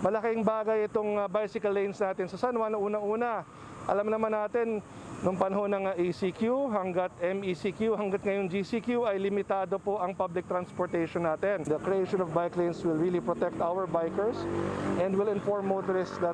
malaking bagay itong uh, bicycle lanes natin sa San Juan. Unang-una, alam naman natin, nung panahon ng ECQ hanggat MECQ hanggat ngayon GCQ ay limitado po ang public transportation natin. The creation of bike lanes will really protect our bikers and will inform motorists that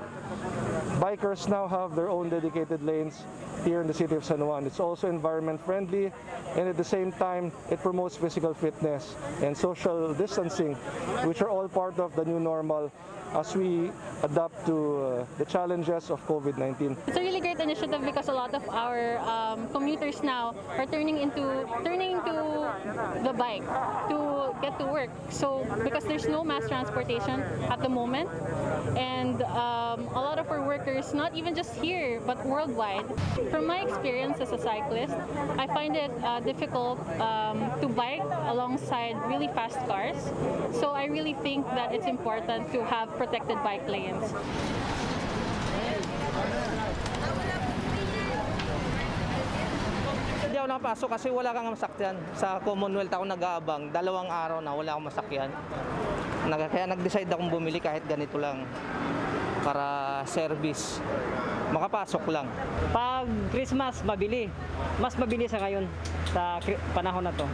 bikers now have their own dedicated lanes here in the city of San Juan. It's also environment friendly and at the same time it promotes physical fitness and social distancing which are all part of the new normal as we adapt to uh, the challenges of COVID-19. It's a really great initiative because a lot of our um, commuters now are turning into turning to the bike to get to work. So because there's no mass transportation at the moment, and um, a lot of our workers, not even just here but worldwide. From my experience as a cyclist, I find it uh, difficult um, to bike alongside really fast cars. So I really think that it's important to have protected bike lanes. Hindi ako nakapasok kasi wala kang masakyan. Sa Commonwealth ako nag-aabang. Dalawang araw na wala akong masakyan. Kaya nag-decide akong bumili kahit ganito lang para service. Makapasok lang. Pag Christmas, mabili. Mas mabili sa ngayon sa panahon na to.